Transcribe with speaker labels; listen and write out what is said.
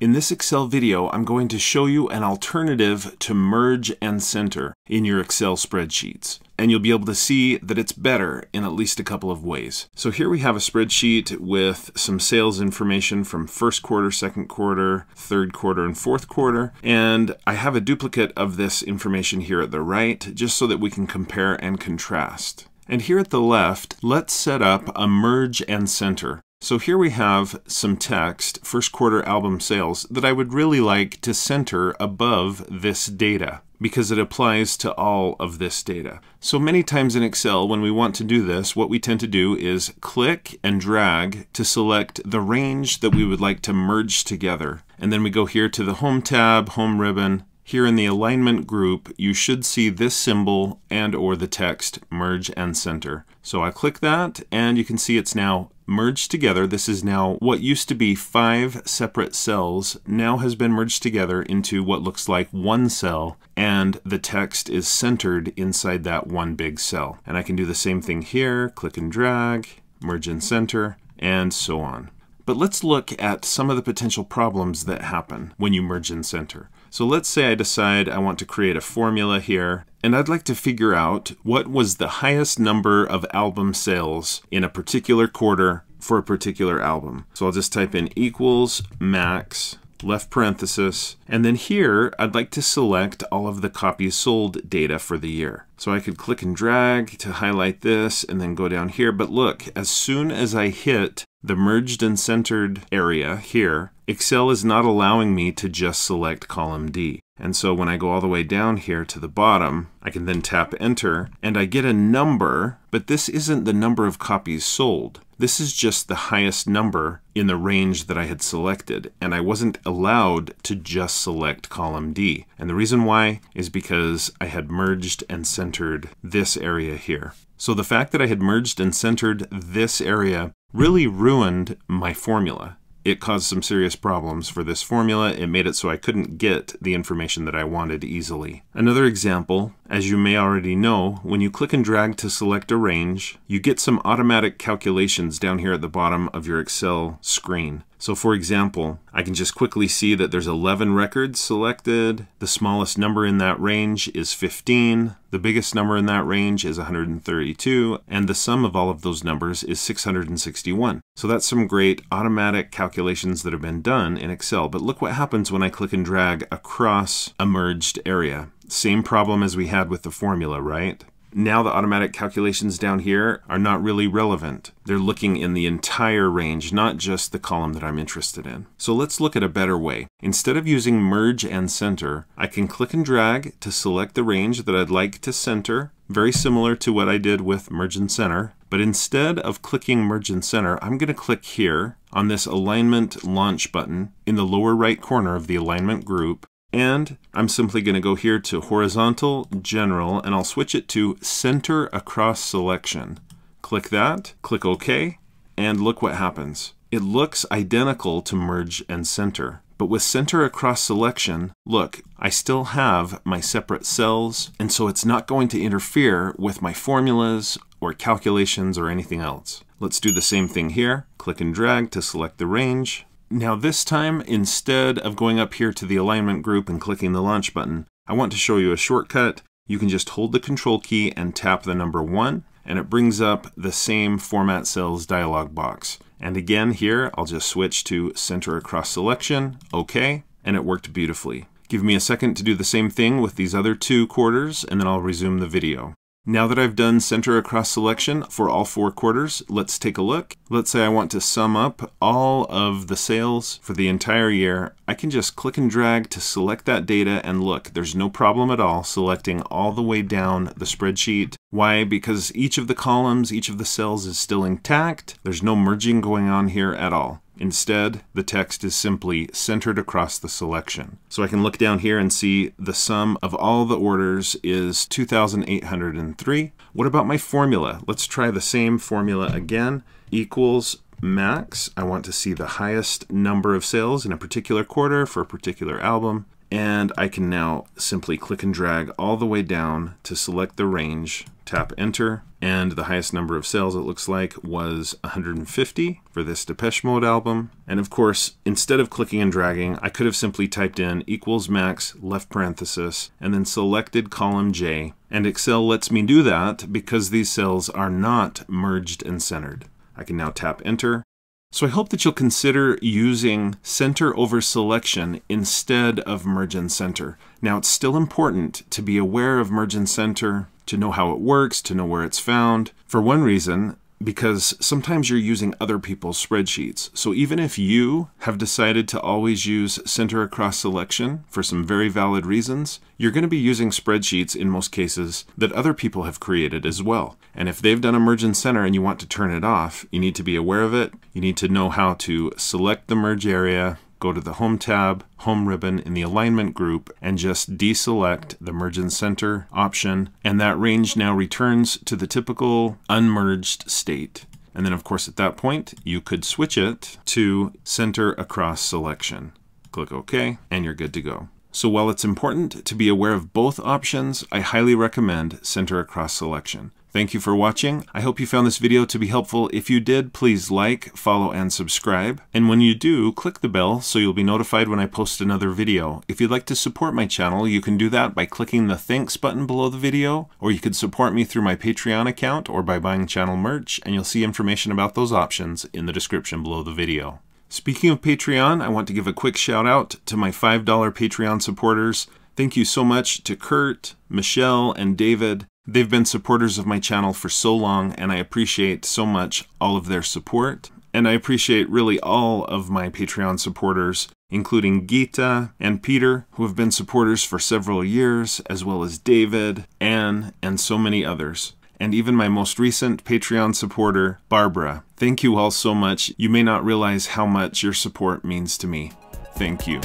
Speaker 1: In this Excel video, I'm going to show you an alternative to merge and center in your Excel spreadsheets. And you'll be able to see that it's better in at least a couple of ways. So here we have a spreadsheet with some sales information from first quarter, second quarter, third quarter, and fourth quarter. And I have a duplicate of this information here at the right, just so that we can compare and contrast. And here at the left, let's set up a merge and center. So here we have some text, first quarter album sales, that I would really like to center above this data because it applies to all of this data. So many times in Excel, when we want to do this, what we tend to do is click and drag to select the range that we would like to merge together. And then we go here to the Home tab, Home ribbon, here in the alignment group, you should see this symbol and or the text merge and center. So I click that and you can see it's now merged together. This is now what used to be five separate cells now has been merged together into what looks like one cell and the text is centered inside that one big cell. And I can do the same thing here, click and drag, merge and center, and so on. But let's look at some of the potential problems that happen when you merge and center. So let's say I decide I want to create a formula here, and I'd like to figure out what was the highest number of album sales in a particular quarter for a particular album. So I'll just type in equals max left parenthesis, and then here I'd like to select all of the copies sold data for the year. So I could click and drag to highlight this and then go down here, but look, as soon as I hit the merged and centered area here, Excel is not allowing me to just select column D. And so when I go all the way down here to the bottom, I can then tap enter and I get a number, but this isn't the number of copies sold. This is just the highest number in the range that I had selected, and I wasn't allowed to just select column D. And the reason why is because I had merged and centered this area here. So the fact that I had merged and centered this area really ruined my formula it caused some serious problems for this formula. It made it so I couldn't get the information that I wanted easily. Another example, as you may already know, when you click and drag to select a range, you get some automatic calculations down here at the bottom of your Excel screen. So for example, I can just quickly see that there's 11 records selected. The smallest number in that range is 15. The biggest number in that range is 132. And the sum of all of those numbers is 661. So that's some great automatic calculations that have been done in Excel. But look what happens when I click and drag across a merged area. Same problem as we had with the formula, right? Now the automatic calculations down here are not really relevant. They're looking in the entire range, not just the column that I'm interested in. So let's look at a better way. Instead of using merge and center, I can click and drag to select the range that I'd like to center, very similar to what I did with merge and center. But instead of clicking merge and center, I'm going to click here on this alignment launch button in the lower right corner of the alignment group and I'm simply going to go here to horizontal, general, and I'll switch it to center across selection. Click that, click OK, and look what happens. It looks identical to merge and center. But with center across selection, look, I still have my separate cells, and so it's not going to interfere with my formulas or calculations or anything else. Let's do the same thing here. Click and drag to select the range. Now this time, instead of going up here to the alignment group and clicking the launch button, I want to show you a shortcut. You can just hold the control key and tap the number one, and it brings up the same format cells dialog box. And again here, I'll just switch to center across selection, okay, and it worked beautifully. Give me a second to do the same thing with these other two quarters, and then I'll resume the video. Now that I've done center across selection for all four quarters, let's take a look. Let's say I want to sum up all of the sales for the entire year. I can just click and drag to select that data and look, there's no problem at all selecting all the way down the spreadsheet. Why? Because each of the columns, each of the cells is still intact. There's no merging going on here at all. Instead, the text is simply centered across the selection. So I can look down here and see the sum of all the orders is 2,803. What about my formula? Let's try the same formula again. Equals max. I want to see the highest number of sales in a particular quarter for a particular album. And I can now simply click and drag all the way down to select the range, tap enter, and the highest number of sales it looks like was 150 for this Depeche Mode album. And of course, instead of clicking and dragging, I could have simply typed in equals max left parenthesis and then selected column J. And Excel lets me do that because these cells are not merged and centered. I can now tap enter so I hope that you'll consider using center over selection instead of merge and center. Now it's still important to be aware of merge and center, to know how it works, to know where it's found. For one reason, because sometimes you're using other people's spreadsheets. So even if you have decided to always use center across selection for some very valid reasons, you're going to be using spreadsheets in most cases that other people have created as well. And if they've done a merge and center and you want to turn it off, you need to be aware of it. You need to know how to select the merge area, go to the Home tab, Home ribbon in the Alignment group, and just deselect the Merge and Center option, and that range now returns to the typical unmerged state. And then, of course, at that point, you could switch it to Center Across Selection. Click OK, and you're good to go. So while it's important to be aware of both options, I highly recommend Center Across Selection. Thank you for watching. I hope you found this video to be helpful. If you did, please like, follow, and subscribe. And when you do, click the bell so you'll be notified when I post another video. If you'd like to support my channel, you can do that by clicking the thanks button below the video, or you could support me through my Patreon account or by buying channel merch, and you'll see information about those options in the description below the video. Speaking of Patreon, I want to give a quick shout out to my $5 Patreon supporters. Thank you so much to Kurt, Michelle, and David. They've been supporters of my channel for so long, and I appreciate so much all of their support. And I appreciate really all of my Patreon supporters, including Gita and Peter, who have been supporters for several years, as well as David, Anne, and so many others. And even my most recent Patreon supporter, Barbara. Thank you all so much. You may not realize how much your support means to me. Thank you.